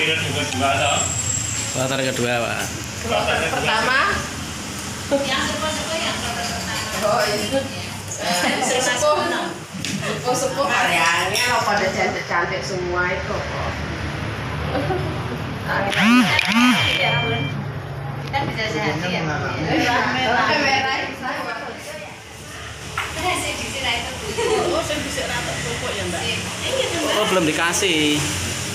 Kloter kedua, Pak. Kloter pertama. Yang sepuh-sepuh yang kloter pertama. oh itu eh, sepuh. sepuh. Sepuh karyanya lo pada cantik cantik semua itu kok. Ya. Kita bisa sehat ya. Merah. Merah Saya di sini itu. oh saya bisa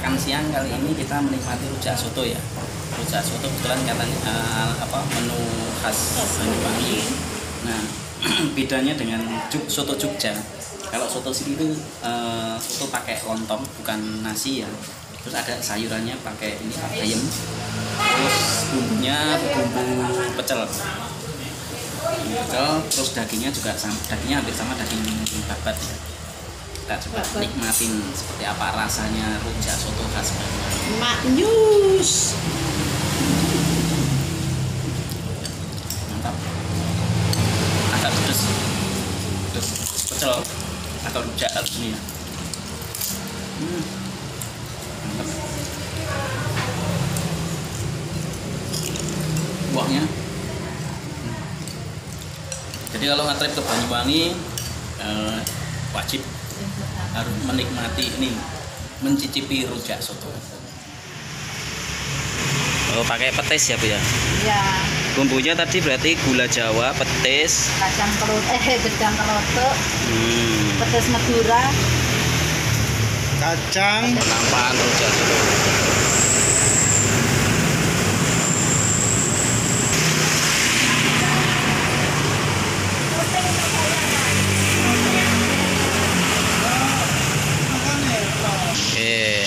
makan siang kali ini kita menikmati rujak soto ya. Rujak soto kebetulan katanya eh, apa menu khas Banyuwangi. Nah, bedanya dengan juk, soto Jogja. Kalau soto sini itu eh, soto pakai lontong bukan nasi ya. Terus ada sayurannya pakai ini ayam. Terus bumbunya bumbu pecel. Bumbu pecel, terus dagingnya juga sama, dagingnya hampir sama daging babat ya kita coba nikmatin seperti apa rasanya rujak soto khas Banyuwangi. maknyus mantap. Agak pedes. Pedes. Pecel. Atau rujak harus ini ya. Hmm. mantap. Buahnya. Hmm. jadi kalau ngetrip ke Banyuwangi eh, wajib harus menikmati ini mencicipi rujak soto. Oh, pakai petis ya, Bu ya? Ya, Bumbunya tadi berarti gula Jawa, petis, kacang kelut, eh gedang kelotok, hmm, pedas Madura, kacang. Penampakan rujak. soto. Oke.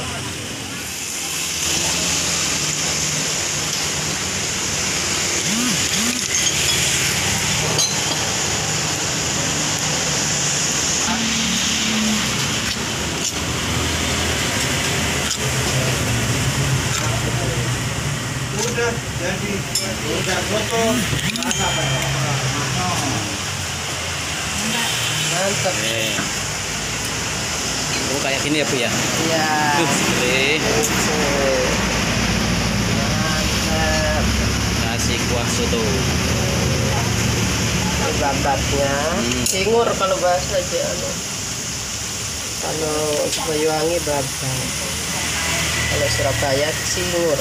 jadi udah mantap. Oh, kayak gini ya, Bu ya? ya Duh, segede. mantap Kasih kuah soto. babatnya Hmm. cingur kalau bahasa aja anu. kalau Banyuwangi babat kalau Surabaya cingur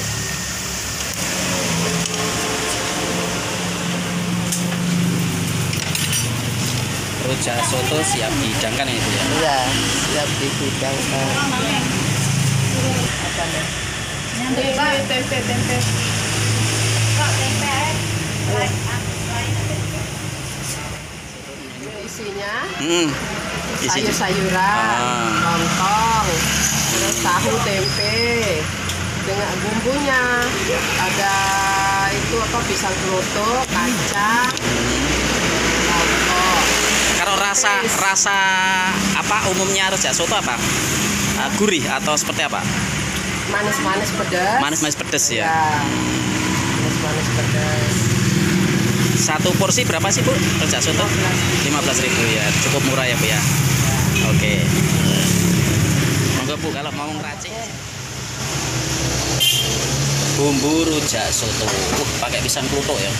Rujak soto siap dihidangkan ya, Bu ya? iya siap dihidangkan apa nih tempe tempe tempe Kok tempe? Isinya Hmm. Sayur-sayuran, Ah. lontong, terus tahu tempe dengan bumbunya ada itu apa pisang kelotok, kacang, lontong. Kalau rasa rasa apa umumnya rujak soto apa? Ah, gurih atau seperti apa? manis-manis pedas. Manis-manis pedes Ya, ya. manis-manis pedas. Satu porsi berapa sih, Bu? Rujak soto? 15.000 ya. Cukup murah ya, Bu ya. Oke. Monggo Bu kalau mau ngeracik. Bumbu rujak soto. Uh, pakai pisang kluthuk ya.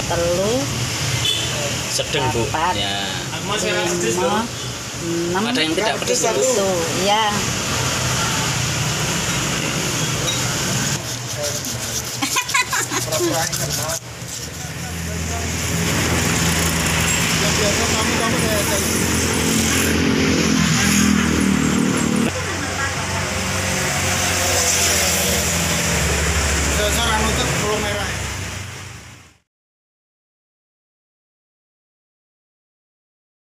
Telur, sedang bu. Ya. Lima enam ada yang tidak pedas itu ya biasa